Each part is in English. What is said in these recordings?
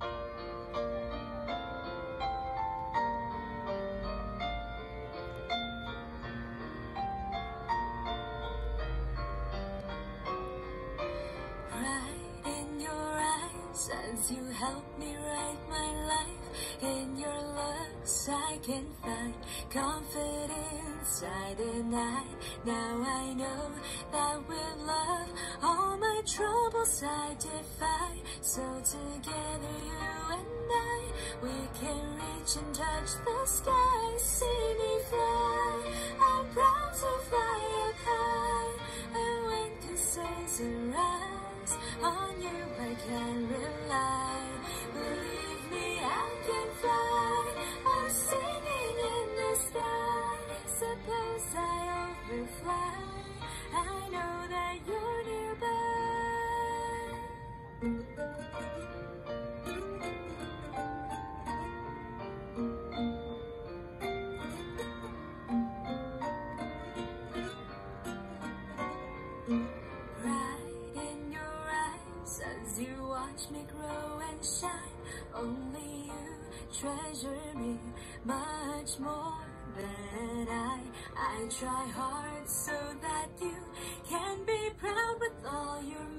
Right in your eyes as you help me write my life. In your looks I can find confidence I now I know that with love troubles I defy. So together you and I we can reach and touch the sky. See me fly. I'm proud to fly up high. And when concerns arise on you I can rely. Believe me, I watch me grow and shine. Only you treasure me much more than I. I try hard so that you can be proud with all your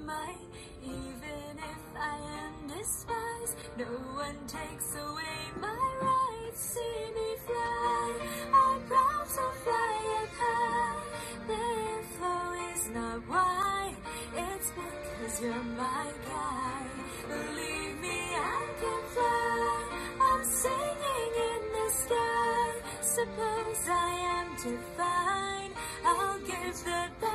no one takes away my rights. See me fly, I'm proud to fly up high. The flow is not wide, it's because you're my guide. Believe me, I can fly. I'm singing in the sky. Suppose I am divine, I'll give the.